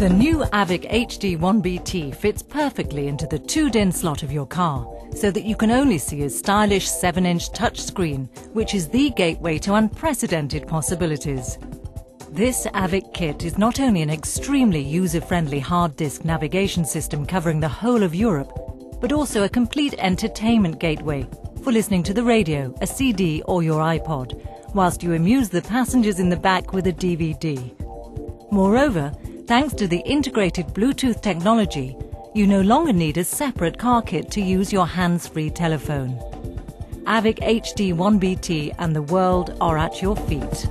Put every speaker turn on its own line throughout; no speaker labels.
The new Avic HD1BT fits perfectly into the two-din slot of your car, so that you can only see a stylish 7-inch touchscreen, which is the gateway to unprecedented possibilities. This Avic kit is not only an extremely user-friendly hard disk navigation system covering the whole of Europe, but also a complete entertainment gateway for listening to the radio, a CD or your iPod, whilst you amuse the passengers in the back with a DVD. Moreover, Thanks to the integrated Bluetooth technology, you no longer need a separate car kit to use your hands-free telephone. Avic HD 1BT and the world are at your feet.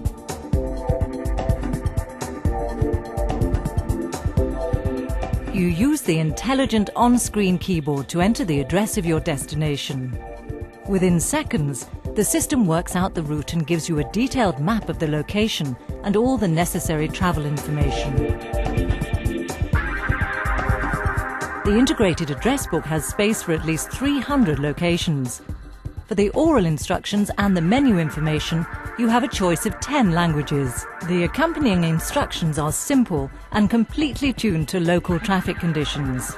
You use the intelligent on-screen keyboard to enter the address of your destination. Within seconds, the system works out the route and gives you a detailed map of the location and all the necessary travel information. The integrated address book has space for at least 300 locations. For the oral instructions and the menu information, you have a choice of 10 languages. The accompanying instructions are simple and completely tuned to local traffic conditions.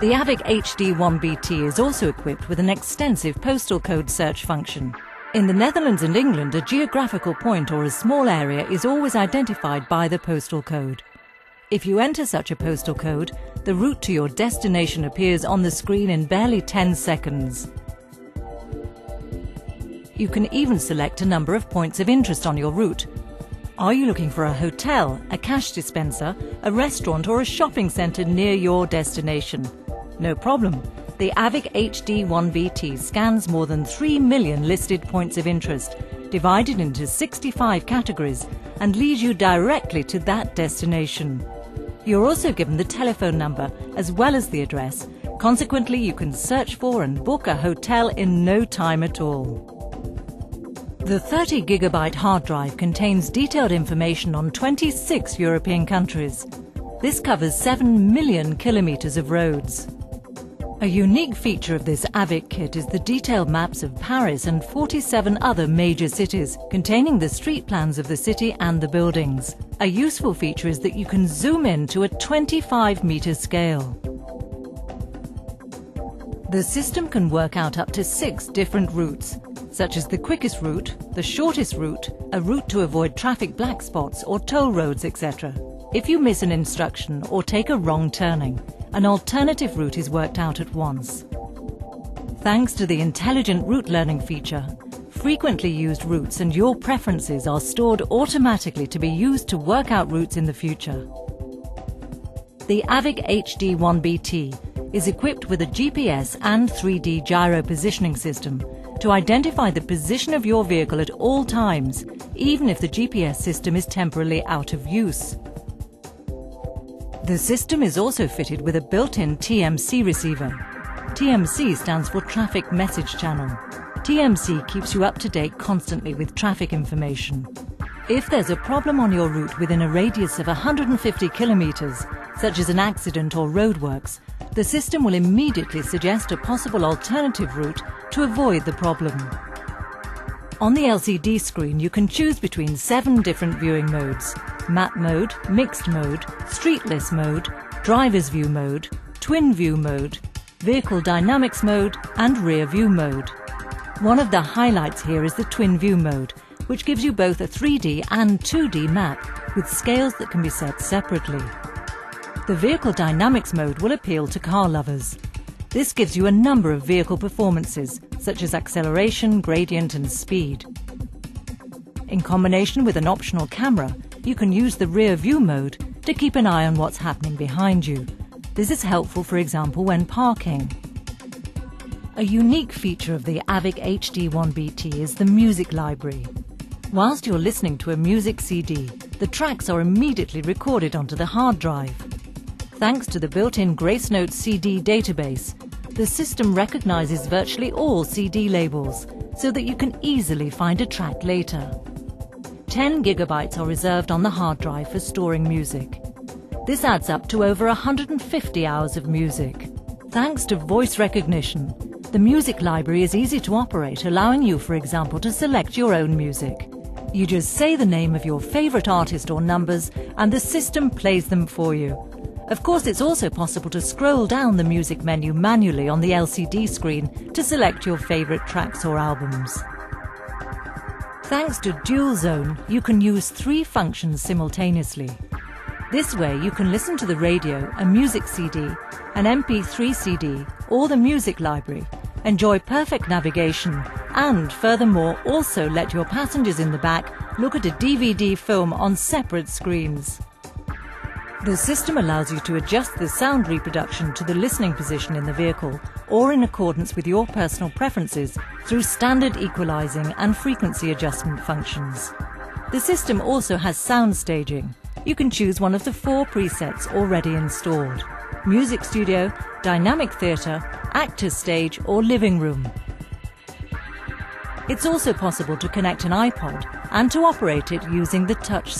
The Avic HD 1BT is also equipped with an extensive postal code search function. In the Netherlands and England, a geographical point or a small area is always identified by the postal code. If you enter such a postal code, the route to your destination appears on the screen in barely 10 seconds. You can even select a number of points of interest on your route. Are you looking for a hotel, a cash dispenser, a restaurant or a shopping centre near your destination? No problem. The Avic HD 1BT scans more than 3 million listed points of interest, divided into 65 categories, and leads you directly to that destination. You're also given the telephone number as well as the address. Consequently, you can search for and book a hotel in no time at all. The 30 gigabyte hard drive contains detailed information on 26 European countries. This covers 7 million kilometers of roads. A unique feature of this AVIC kit is the detailed maps of Paris and 47 other major cities, containing the street plans of the city and the buildings. A useful feature is that you can zoom in to a 25 meter scale. The system can work out up to six different routes, such as the quickest route, the shortest route, a route to avoid traffic black spots or toll roads, etc. If you miss an instruction or take a wrong turning, an alternative route is worked out at once. Thanks to the intelligent route learning feature, frequently used routes and your preferences are stored automatically to be used to work out routes in the future. The Avic HD 1BT is equipped with a GPS and 3D gyro positioning system to identify the position of your vehicle at all times, even if the GPS system is temporarily out of use. The system is also fitted with a built-in TMC receiver. TMC stands for Traffic Message Channel. TMC keeps you up to date constantly with traffic information. If there's a problem on your route within a radius of 150 kilometers, such as an accident or roadworks, the system will immediately suggest a possible alternative route to avoid the problem. On the LCD screen, you can choose between seven different viewing modes map mode, mixed mode, streetless mode, driver's view mode, twin view mode, vehicle dynamics mode and rear view mode. One of the highlights here is the twin view mode, which gives you both a 3D and 2D map with scales that can be set separately. The vehicle dynamics mode will appeal to car lovers. This gives you a number of vehicle performances, such as acceleration, gradient and speed. In combination with an optional camera, you can use the rear view mode to keep an eye on what's happening behind you. This is helpful, for example, when parking. A unique feature of the Avic HD 1BT is the music library. Whilst you're listening to a music CD, the tracks are immediately recorded onto the hard drive. Thanks to the built-in GraceNote CD database, the system recognizes virtually all CD labels so that you can easily find a track later. 10 gigabytes are reserved on the hard drive for storing music. This adds up to over 150 hours of music. Thanks to voice recognition, the music library is easy to operate, allowing you, for example, to select your own music. You just say the name of your favourite artist or numbers and the system plays them for you. Of course, it's also possible to scroll down the music menu manually on the LCD screen to select your favourite tracks or albums. Thanks to Dual Zone, you can use three functions simultaneously. This way you can listen to the radio, a music CD, an MP3 CD, or the music library, enjoy perfect navigation, and furthermore also let your passengers in the back look at a DVD film on separate screens. The system allows you to adjust the sound reproduction to the listening position in the vehicle or in accordance with your personal preferences through standard equalizing and frequency adjustment functions. The system also has sound staging. You can choose one of the four presets already installed. Music Studio, Dynamic Theatre, Actors Stage or Living Room. It's also possible to connect an iPod and to operate it using the touch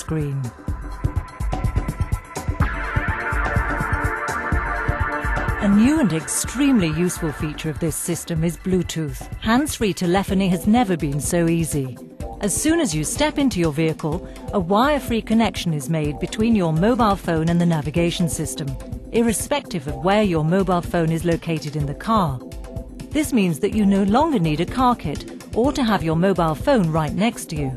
A new and extremely useful feature of this system is Bluetooth. Hands-free telephony has never been so easy. As soon as you step into your vehicle, a wire-free connection is made between your mobile phone and the navigation system, irrespective of where your mobile phone is located in the car. This means that you no longer need a car kit or to have your mobile phone right next to you.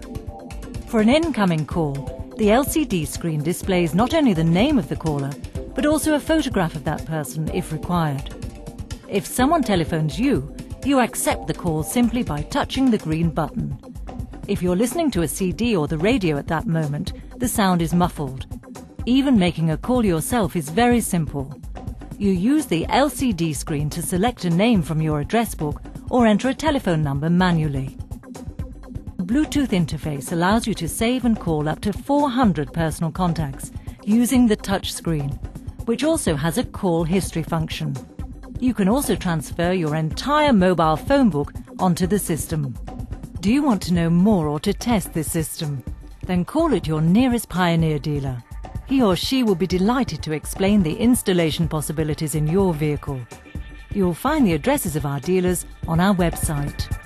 For an incoming call, the LCD screen displays not only the name of the caller, but also a photograph of that person if required. If someone telephones you, you accept the call simply by touching the green button. If you're listening to a CD or the radio at that moment, the sound is muffled. Even making a call yourself is very simple. You use the LCD screen to select a name from your address book or enter a telephone number manually. Bluetooth interface allows you to save and call up to 400 personal contacts using the touch screen which also has a call history function. You can also transfer your entire mobile phone book onto the system. Do you want to know more or to test this system? Then call at your nearest Pioneer dealer. He or she will be delighted to explain the installation possibilities in your vehicle. You'll find the addresses of our dealers on our website.